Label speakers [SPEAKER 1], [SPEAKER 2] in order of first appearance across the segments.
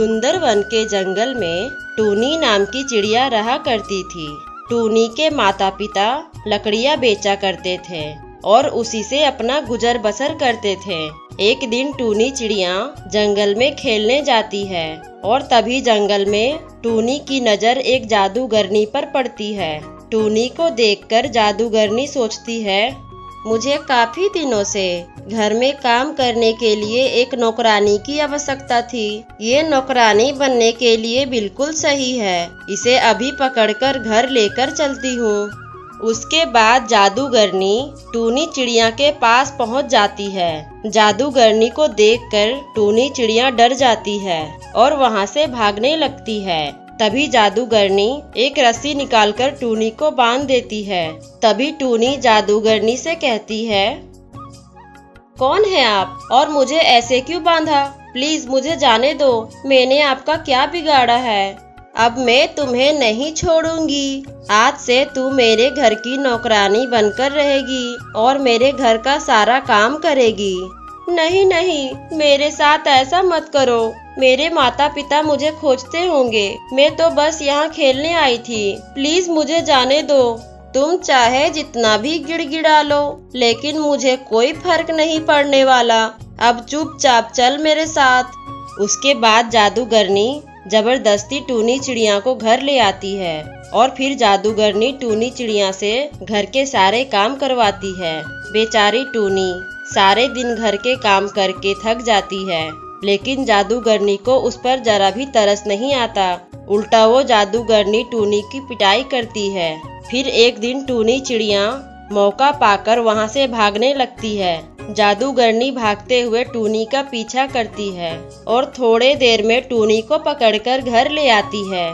[SPEAKER 1] सुंदर वन के जंगल में टूनी नाम की चिड़िया रहा करती थी। टूनी के माता पिता लकड़ियाँ बेचा करते थे और उसी से अपना गुजर बसर करते थे। एक दिन टूनी चिड़िया जंगल में खेलने जाती है और तभी जंगल में टूनी की नज़र एक जादूगरनी पर पड़ती है। टूनी को देखकर जादूगरनी सोचती है मुझे काफ़ी दिनों से घर में काम करने के लिए एक नौकरानी की आवश्यकता थी। ये नौकरानी बनने के लिए बिल्कुल सही है। इसे अभी पकड़कर घर लेकर चलती हूँ। उसके बाद जादूगरनी टूनी चिड़िया के पास पहुँच जाती है। जादूगरनी को देखकर टूनी चिड़िया डर जाती है और वहाँ से भागने लगती है। तभी जादूगरनी एक रस्सी निकालकर टूनी को बाँध देती है। तभी टूनी जादूगरनी से कहती है, कौन है आप? और मुझे ऐसे क्यों बांधा? प्लीज़ मुझे जाने दो। मैंने आपका क्या बिगाड़ा है? अब मैं तुम्हें नहीं छोड़ूँगी। आज से तू मेरे घर की नौकरानी बनकर रहेगी और मेरे घर का सारा काम करेगी। नहीं नहीं, मेरे साथ ऐसा मत करो। मेरे माता पिता मुझे खोजते होंगे। मैं तो बस यहाँ खेलने आई थी। प्लीज़ मुझे जाने दो। तुम चाहे जितना भी गिड़गिड़ा लो, लेकिन मुझे कोई फ़र्क नहीं पड़ने वाला। अब चुपचाप चल मेरे साथ। उसके बाद जादूगरनी ज़बरदस्ती टूनी चिड़िया को घर ले आती है और फिर जादूगरनी टूनी चिड़िया से घर के सारे काम करवाती है। बेचारी टूनी सारे दिन घर के काम करके थक जाती है। लेकिन जादूगरनी को उस पर जरा भी तरस नहीं आता। उल्टा वो जादूगरनी टूनी की पिटाई करती है। फिर एक दिन टूनी चिड़िया मौका पाकर वहाँ से भागने लगती है। जादूगरनी भागते हुए टूनी का पीछा करती है और थोड़े देर में टूनी को पकड़कर घर ले आती है।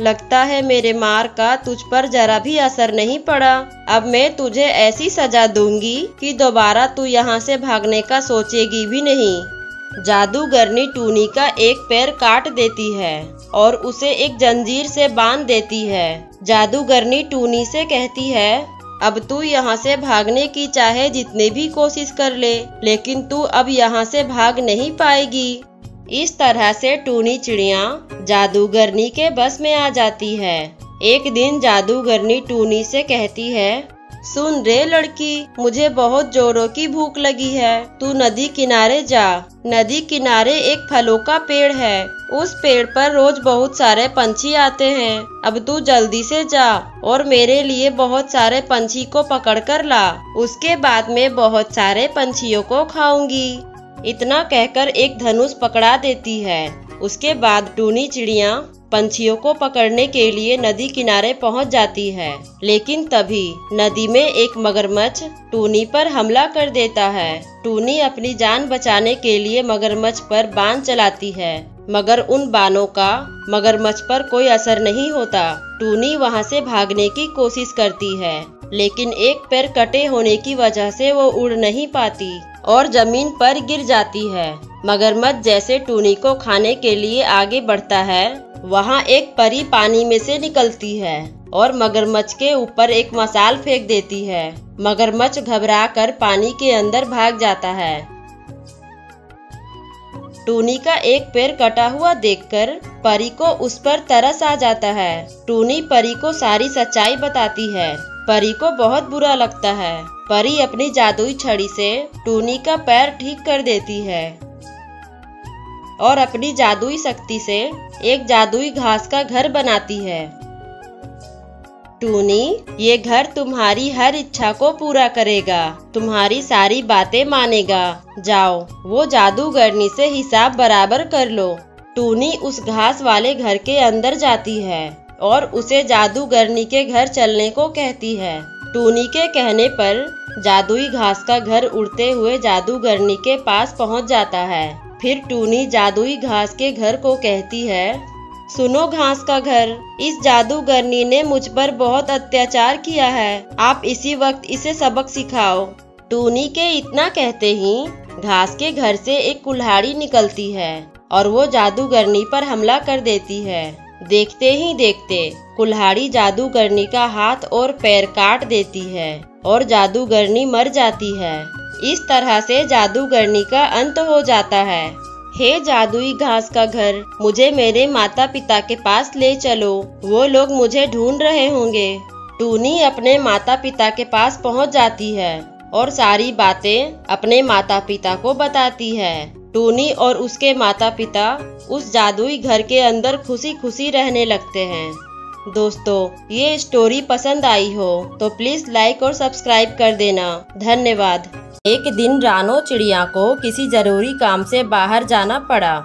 [SPEAKER 1] लगता है मेरे मार का तुझ पर जरा भी असर नहीं पड़ा। अब मैं तुझे ऐसी सजा दूँगी कि दोबारा तू यहाँ से भागने का सोचेगी भी नहीं। जादूगरनी टूनी का एक पैर काट देती है और उसे एक जंजीर से बाँध देती है। जादूगरनी टूनी से कहती है, अब तू यहाँ से भागने की चाहे जितने भी कोशिश कर ले, लेकिन तू अब यहाँ से भाग नहीं पाएगी। इस तरह से टूनी चिड़िया जादूगरनी के बस में आ जाती है। एक दिन जादूगरनी टूनी से कहती है सुन रे लड़की, मुझे बहुत जोरों की भूख लगी है। तू नदी किनारे जा। नदी किनारे एक फलों का पेड़ है। उस पेड़ पर रोज बहुत सारे पंछी आते हैं। अब तू जल्दी से जा और मेरे लिए बहुत सारे पंछी को पकड़ कर ला। उसके बाद में बहुत सारे पंछियों को खाऊँगी। इतना कहकर एक धनुष पकड़ा देती है। उसके बाद टूनी चिड़िया पंछियों को पकड़ने के लिए नदी किनारे पहुँच जाती है। लेकिन तभी नदी में एक मगरमच्छ टूनी पर हमला कर देता है। टूनी अपनी जान बचाने के लिए मगरमच्छ पर बाण चलाती है। मगर उन बानों का मगरमच्छ पर कोई असर नहीं होता। टूनी वहाँ से भागने की कोशिश करती है, लेकिन एक पैर कटे होने की वजह से वो उड़ नहीं पाती और ज़मीन पर गिर जाती है। मगरमच्छ जैसे टूनी को खाने के लिए आगे बढ़ता है। वहाँ एक परी पानी में से निकलती है और मगरमच्छ के ऊपर एक मसाल फेंक देती है। मगरमच्छ घबरा कर पानी के अंदर भाग जाता है। टूनी का एक पैर कटा हुआ देखकर परी को उस पर तरस आ जाता है। टूनी परी को सारी सच्चाई बताती है। परी को बहुत बुरा लगता है। परी अपनी जादुई छड़ी से टूनी का पैर ठीक कर देती है। और अपनी जादुई शक्ति से एक जादुई घास का घर बनाती है। टूनी, ये घर तुम्हारी हर इच्छा को पूरा करेगा, तुम्हारी सारी बातें मानेगा। जाओ, वो जादूगरनी से हिसाब बराबर कर लो। टूनी उस घास वाले घर के अंदर जाती है और उसे जादूगरनी के घर चलने को कहती है। टूनी के कहने पर जादुई घास का घर उड़ते हुए जादूगरनी के पास पहुँच जाता है। फिर टूनी जादुई घास के घर को कहती है, सुनो घास का घर, इस जादूगरनी ने मुझ पर बहुत अत्याचार किया है, आप इसी वक्त इसे सबक सिखाओ। टूनी के इतना कहते ही, घास के घर से एक कुल्हाड़ी निकलती है और वो जादूगरनी पर हमला कर देती है। देखते ही देखते, कुल्हाड़ी जादूगरनी का हाथ और पैर काट देती है और जादूगरनी मर जाती है। इस तरह से जादूगरनी का अंत हो जाता है। हे जादुई घास का घर, मुझे मेरे माता पिता के पास ले चलो। वो लोग मुझे ढूंढ रहे होंगे। टूनी अपने माता पिता के पास पहुँच जाती है और सारी बातें अपने माता पिता को बताती है। टूनी और उसके माता पिता उस जादुई घर के अंदर खुशी खुशी रहने लगते हैं। दोस्तों, ये स्टोरी पसंद आई हो तो प्लीज़ लाइक और सब्सक्राइब कर देना। धन्यवाद। एक दिन रानो चिड़िया को किसी ज़रूरी काम से बाहर जाना पड़ा।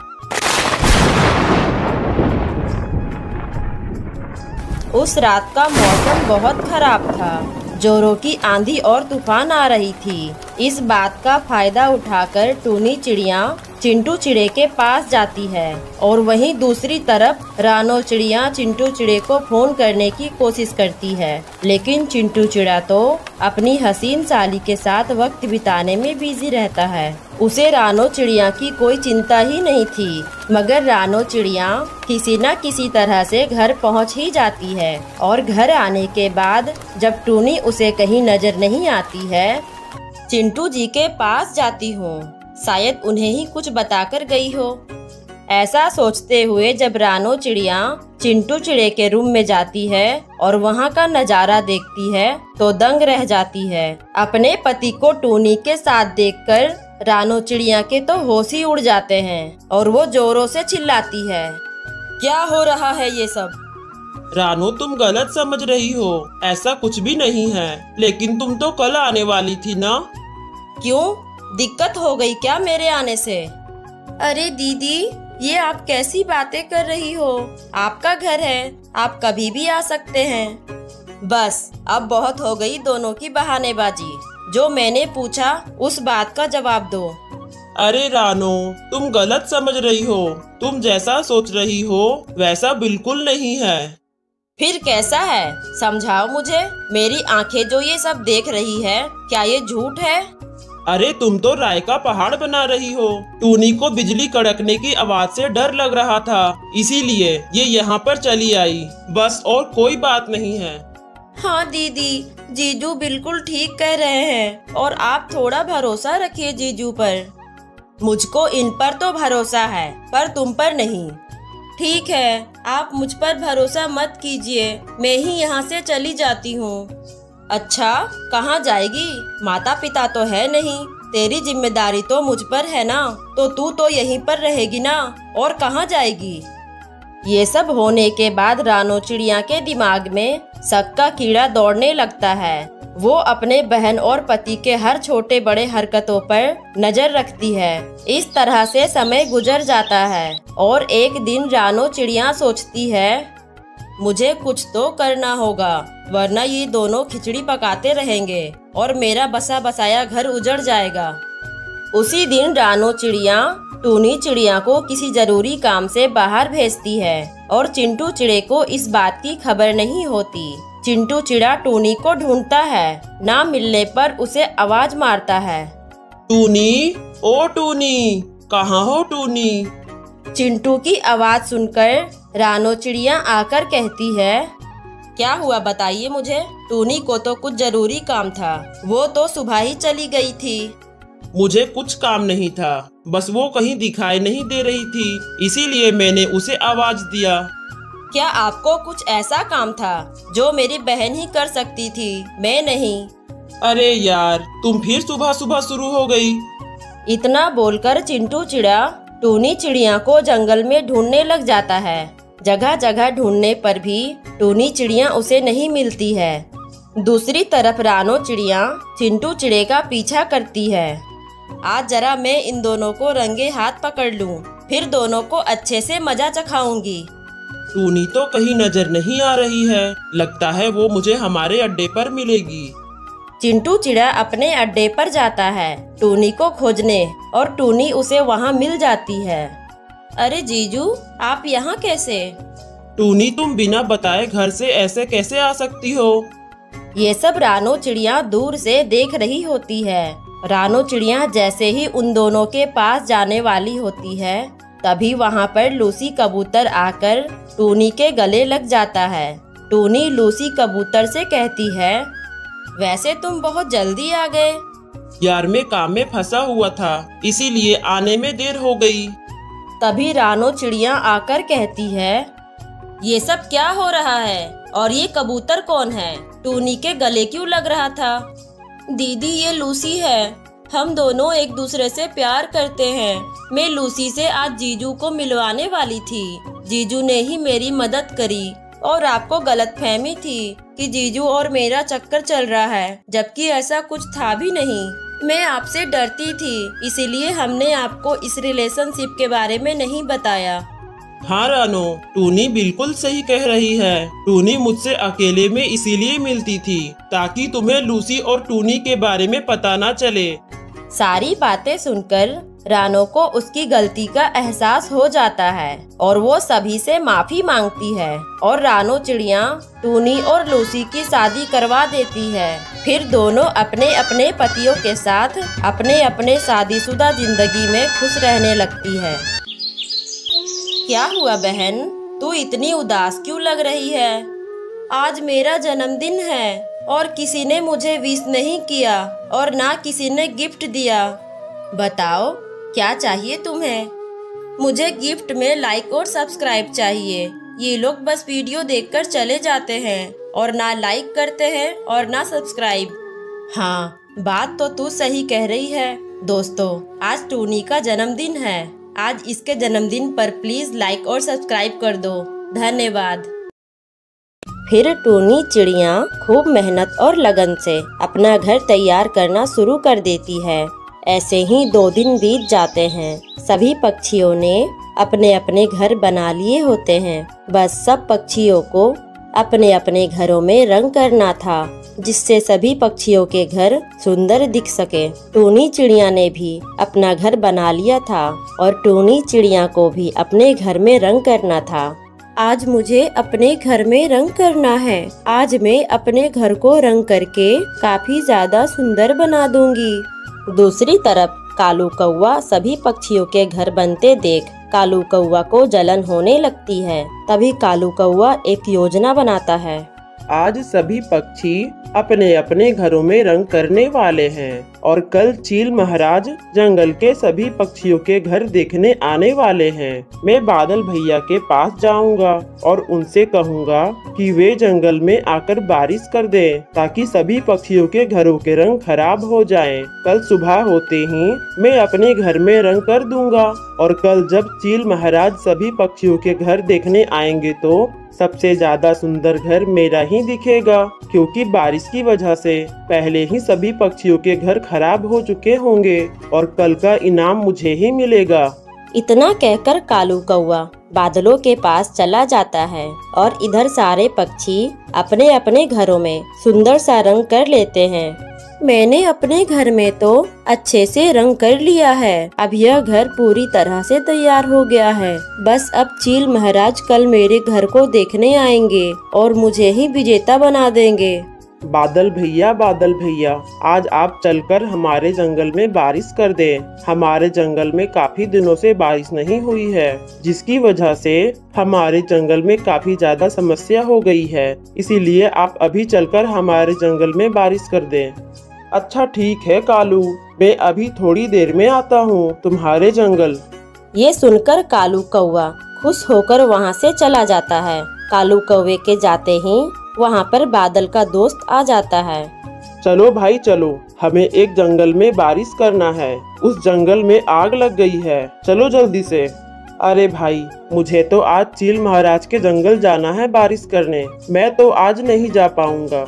[SPEAKER 1] उस रात का मौसम बहुत खराब था। जोरों की आंधी और तूफ़ान आ रही थी। इस बात का फ़ायदा उठाकर टूनी चिड़िया चिंटू चिड़े के पास जाती है और वहीं दूसरी तरफ़ रानो चिड़िया चिंटू चिड़े को फ़ोन करने की कोशिश करती है। लेकिन चिंटू चिड़ा तो अपनी हसीन साली के साथ वक्त बिताने में बिज़ी रहता है। उसे रानो चिड़िया की कोई चिंता ही नहीं थी, मगर रानो चिड़िया किसी न किसी तरह से घर पहुँच ही जाती है और घर आने के बाद जब टूनी उसे कहीं नज़र नहीं आती है चिंटू जी के पास जाती हूँ। शायद उन्हें ही कुछ बताकर गई हो। ऐसा सोचते हुए जब रानो चिड़िया चिंटू चिड़े के रूम में जाती है और वहाँ का नज़ारा देखती है तो दंग रह जाती है। अपने पति को टूनी के साथ देखकर रानो चिड़िया के तो होश ही उड़ जाते हैं और वो जोरों से चिल्लाती है। क्या हो रहा है ये सब?
[SPEAKER 2] रानो तुम गलत समझ रही हो। ऐसा कुछ भी नहीं है। लेकिन तुम तो कल आने वाली थी ना?
[SPEAKER 1] क्यों? दिक्कत हो गई क्या मेरे आने से? अरे दीदी ये आप कैसी बातें कर रही हो? आपका घर है आप कभी भी आ सकते हैं। बस अब बहुत हो गई दोनों की बहानेबाजी। जो मैंने पूछा उस बात का जवाब दो।
[SPEAKER 2] अरे रानो तुम गलत समझ रही हो। तुम जैसा सोच रही हो वैसा बिल्कुल नहीं है।
[SPEAKER 1] फिर कैसा है? समझाओ मुझे। मेरी आँखें जो ये सब देख रही है क्या ये झूठ है?
[SPEAKER 2] अरे तुम तो राय का पहाड़ बना रही हो। टूनी को बिजली कड़कने की आवाज़ से डर लग रहा था इसीलिए ये यहाँ पर चली आई। बस और कोई बात नहीं है।
[SPEAKER 1] हाँ दीदी जीजू बिल्कुल ठीक कह रहे हैं और आप थोड़ा भरोसा रखिए जीजू पर। मुझको इन पर तो भरोसा है पर तुम पर नहीं। ठीक है, आप मुझ पर भरोसा मत कीजिए, मैं ही यहाँ से चली जाती हूँ। अच्छा कहाँ जाएगी? माता पिता तो है नहीं, तेरी ज़िम्मेदारी तो मुझ पर है ना तो तू तो यहीं पर रहेगी ना, और कहाँ जाएगी? ये सब होने के बाद रानो चिड़िया के दिमाग में शक का कीड़ा दौड़ने लगता है। वो अपने बहन और पति के हर छोटे बड़े हरकतों पर नज़र रखती है। इस तरह से समय गुजर जाता है और एक दिन रानो चिड़िया सोचती है, मुझे कुछ तो करना होगा, वरना ये दोनों खिचड़ी पकाते रहेंगे और मेरा बसा बसाया घर उजड़ जाएगा। उसी दिन रानो चिड़िया टूनी चिड़िया को किसी ज़रूरी काम से बाहर भेजती है और चिंटू चिड़े को इस बात की खबर नहीं होती। चिंटू चिड़ा टूनी को ढूंढता है। ना मिलने पर उसे आवाज़ मारता है।
[SPEAKER 2] टूनी ओ टूनी कहाँ हो टूनी?
[SPEAKER 1] चिंटू की आवाज़ सुनकर रानो चिड़िया आकर कहती है क्या हुआ बताइए मुझे? टूनी को तो कुछ ज़रूरी काम था। वो तो सुबह ही चली गई थी।
[SPEAKER 2] मुझे कुछ काम नहीं था। बस वो कहीं दिखाई नहीं दे रही थी। इसीलिए मैंने उसे आवाज़ दिया।
[SPEAKER 1] क्या आपको कुछ ऐसा काम था जो मेरी बहन ही कर सकती थी? मैं नहीं।
[SPEAKER 2] अरे यार तुम फिर सुबह सुबह शुरू हो गई।
[SPEAKER 1] इतना बोलकर चिंटू चिड़ा टूनी चिड़िया को जंगल में ढूँढने लग जाता है। जगह जगह ढूँढने पर भी टूनी चिड़िया उसे नहीं मिलती है। दूसरी तरफ़ रानो चिड़िया चिंटू चिड़े का पीछा करती है। आज जरा मैं इन दोनों को रंगे हाथ पकड़ लूँ, फिर दोनों को अच्छे से मज़ा चखाऊँगी।
[SPEAKER 2] टूनी तो कहीं नज़र नहीं आ रही है। लगता है वो मुझे हमारे अड्डे पर मिलेगी।
[SPEAKER 1] चिंटू चिड़ा अपने अड्डे पर जाता है टूनी को खोजने और टूनी उसे वहाँ मिल जाती है। अरे जीजू आप यहाँ कैसे?
[SPEAKER 2] टूनी तुम बिना बताए घर से ऐसे कैसे आ सकती हो?
[SPEAKER 1] ये सब रानो चिड़िया दूर से देख रही होती है। रानो चिड़िया जैसे ही उन दोनों के पास जाने वाली होती है तभी वहाँ पर लूसी कबूतर आकर टूनी के गले लग जाता है। टूनी लूसी कबूतर से कहती है वैसे तुम बहुत जल्दी आ गए।
[SPEAKER 2] यार मैं काम में फंसा हुआ था इसीलिए आने में देर हो गई।
[SPEAKER 1] तभी रानो चिड़िया आकर कहती है ये सब क्या हो रहा है? और ये कबूतर कौन है? टूनी के गले क्यों लग रहा था? दीदी ये लूसी है। हम दोनों एक दूसरे से प्यार करते हैं। मैं लूसी से आज जीजू को मिलवाने वाली थी। जीजू ने ही मेरी मदद करी और आपको गलत फहमी थी कि जीजू और मेरा चक्कर चल रहा है, जबकि ऐसा कुछ था भी नहीं। मैं आपसे डरती थी, इसीलिए हमने आपको इस रिलेशनशिप के बारे में नहीं बताया।
[SPEAKER 2] हाँ रानो, टूनी बिल्कुल सही कह रही है। टूनी मुझसे अकेले में इसीलिए मिलती थी, ताकि तुम्हें लूसी और टूनी के बारे में पता ना चले।
[SPEAKER 1] सारी बातें सुनकर रानो को उसकी गलती का एहसास हो जाता है और वो सभी से माफ़ी मांगती है और रानो चिड़िया, टूनी और लूसी की शादी करवा देती है। फिर दोनों अपने अपने पतियों के साथ अपने अपने शादीशुदा ज़िंदगी में खुश रहने लगती है। क्या हुआ बहन? तू इतनी उदास क्यों लग रही है? आज मेरा जन्मदिन है। और किसी ने मुझे विश नहीं किया और ना किसी ने गिफ्ट दिया। बताओ, क्या चाहिए तुम्हें? मुझे गिफ्ट में लाइक और सब्सक्राइब चाहिए। ये लोग बस वीडियो देखकर चले जाते हैं और ना लाइक करते हैं और ना सब्सक्राइब। हाँ बात तो तू सही कह रही है। दोस्तों, आज टूनी का जन्मदिन है। आज इसके जन्मदिन पर प्लीज़ लाइक और सब्सक्राइब कर दो। धन्यवाद। फिर टूनी चिड़िया खूब मेहनत और लगन से अपना घर तैयार करना शुरू कर देती है। ऐसे ही दो दिन बीत जाते हैं। सभी पक्षियों ने अपने अपने घर बना लिए होते हैं। बस सब पक्षियों को अपने अपने घरों में रंग करना था, जिससे सभी पक्षियों के घर सुंदर दिख सके। टूनी चिड़िया ने भी अपना घर बना लिया था और टूनी चिड़िया को भी अपने घर में रंग करना था। आज मुझे अपने घर में रंग करना है। आज मैं अपने घर को रंग करके काफ़ी ज़्यादा सुंदर बना दूँगी। दूसरी तरफ़, कालू कौआ सभी पक्षियों के घर बनते देख, कालू कौआ को जलन होने लगती है। तभी कालू कौआ एक योजना बनाता है।
[SPEAKER 2] आज सभी पक्षी अपने अपने घरों में रंग करने वाले हैं और कल चील महाराज जंगल के सभी पक्षियों के घर देखने आने वाले हैं मैं बादल भैया के पास जाऊँगा और उनसे कहूँगा कि वे जंगल में आकर बारिश कर दें ताकि सभी पक्षियों के घरों के रंग खराब हो जाएँ। कल सुबह होते ही मैं अपने घर में रंग कर दूँगा और कल जब चील महाराज सभी पक्षियों के घर देखने आएँगे तो सबसे ज़्यादा सुंदर घर मेरा ही दिखेगा, क्योंकि बारिश की वजह से पहले ही सभी पक्षियों के घर खराब हो चुके होंगे और कल का इनाम मुझे ही मिलेगा।
[SPEAKER 1] इतना कहकर कालू कौआ बादलों के पास चला जाता है और इधर सारे पक्षी अपने अपने घरों में सुंदर सा रंग कर लेते हैं। मैंने अपने घर में तो अच्छे से रंग कर लिया है। अब यह घर पूरी तरह से तैयार हो गया है। बस अब चील महाराज कल मेरे घर को देखने आएँगे और मुझे ही विजेता बना देंगे।
[SPEAKER 2] बादल भैया बादल भैया, आज आप चलकर हमारे जंगल में बारिश कर दें। हमारे जंगल में काफ़ी दिनों से बारिश नहीं हुई है, जिसकी वजह से हमारे जंगल में काफ़ी ज़्यादा समस्या हो गई है। इसीलिए आप अभी चलकर हमारे जंगल में बारिश कर दें। अच्छा ठीक है कालू। मैं अभी थोड़ी देर में आता हूँ तुम्हारे जंगल।
[SPEAKER 1] ये सुनकर कालू कौआ खुश होकर वहाँ से चला जाता है। कालू कौवे के जाते ही वहाँ पर बादल का दोस्त आ जाता है।
[SPEAKER 2] चलो भाई चलो। हमें एक जंगल में बारिश करना है। उस जंगल में आग लग गई है। चलो जल्दी से। अरे भाई मुझे तो आज चील महाराज के जंगल जाना है बारिश करने। मैं तो आज नहीं जा पाऊँगा।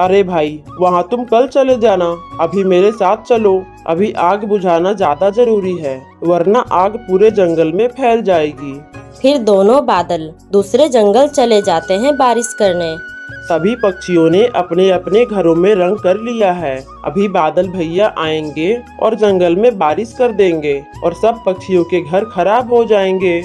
[SPEAKER 2] अरे भाई वहाँ तुम कल चले जाना। अभी मेरे साथ चलो। अभी आग बुझाना ज़्यादा ज़रूरी है वरना आग पूरे जंगल में फैल जाएगी।
[SPEAKER 1] फिर दोनों बादल दूसरे जंगल चले जाते हैं बारिश करने।
[SPEAKER 2] सभी पक्षियों ने अपने अपने घरों में रंग कर लिया है। अभी बादल भैया आएँगे और जंगल में बारिश कर देंगे और सब पक्षियों के घर खराब हो जाएँगे।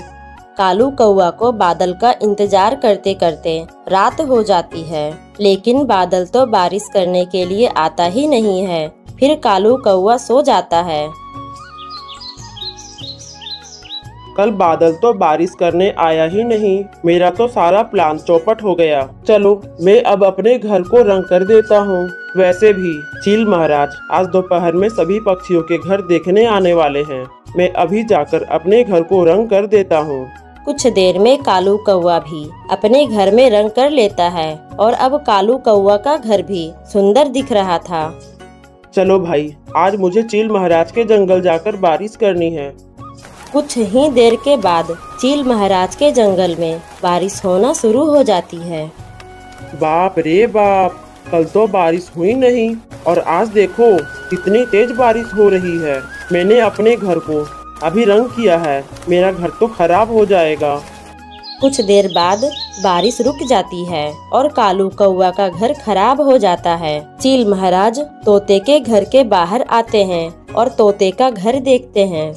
[SPEAKER 1] कालू कौआ को बादल का इंतज़ार करते करते रात हो जाती है। लेकिन बादल तो बारिश करने के लिए आता ही नहीं है। फिर कालू कौआ सो जाता है।
[SPEAKER 2] कल बादल तो बारिश करने आया ही नहीं। मेरा तो सारा प्लान चौपट हो गया। चलो, मैं अब अपने घर को रंग कर देता हूँ। वैसे भी, चील महाराज, आज दोपहर में सभी पक्षियों के घर देखने आने वाले हैं। मैं अभी जाकर अपने घर को रंग कर देता हूँ।
[SPEAKER 1] कुछ देर में कालू कौआ भी अपने घर में रंग कर लेता है और अब कालू कौआ का घर भी सुंदर दिख रहा था।
[SPEAKER 2] चलो भाई आज मुझे चील महाराज के जंगल जाकर बारिश करनी है।
[SPEAKER 1] कुछ ही देर के बाद चील महाराज के जंगल में बारिश होना शुरू हो जाती है।
[SPEAKER 2] बाप रे बाप कल तो बारिश हुई नहीं और आज देखो कितनी तेज बारिश हो रही है। मैंने अपने घर को अभी रंग किया है। मेरा घर तो खराब हो जाएगा।
[SPEAKER 1] कुछ देर बाद बारिश रुक जाती है और कालू कौआ का घर खराब हो जाता है। चील महाराज तोते के घर के बाहर आते हैं और तोते का घर देखते हैं।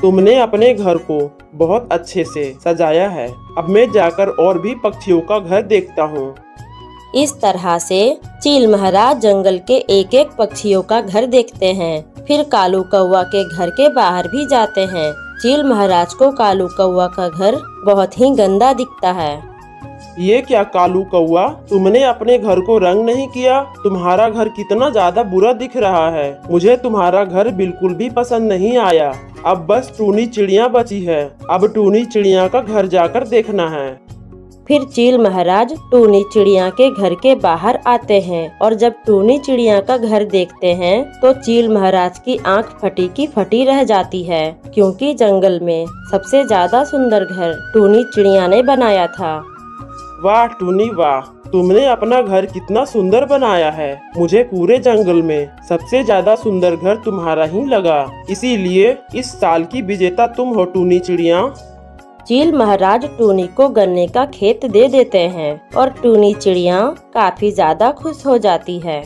[SPEAKER 2] तुमने अपने घर को बहुत अच्छे से सजाया है। अब मैं जाकर और भी पक्षियों का घर देखता हूँ।
[SPEAKER 1] इस तरह से चील महाराज जंगल के एक एक पक्षियों का घर देखते हैं। फिर कालू कौआ के घर के बाहर भी जाते हैं। चील महाराज को कालू कौआ का घर बहुत ही गंदा दिखता है।
[SPEAKER 2] ये क्या कालू कौआ तुमने अपने घर को रंग नहीं किया? तुम्हारा घर कितना ज़्यादा बुरा दिख रहा है। मुझे तुम्हारा घर बिल्कुल भी पसंद नहीं आया। अब बस टूनी चिड़िया बची है। अब टूनी चिड़िया का घर जाकर देखना है।
[SPEAKER 1] फिर चील महाराज टूनी चिड़िया के घर के बाहर आते हैं और जब टूनी चिड़िया का घर देखते हैं तो चील महाराज की आँख फटी की फटी रह जाती है, क्योंकि जंगल में सबसे ज़्यादा सुंदर घर टूनी चिड़िया ने बनाया था।
[SPEAKER 2] वाह टूनी वाह, तुमने अपना घर कितना सुंदर बनाया है। मुझे पूरे जंगल में सबसे ज़्यादा सुंदर घर तुम्हारा ही लगा। इसीलिए इस साल की विजेता तुम हो टूनी चिड़िया।
[SPEAKER 1] चील महाराज टूनी को गन्ने का खेत दे देते हैं और टूनी चिड़िया काफ़ी ज़्यादा खुश हो जाती है।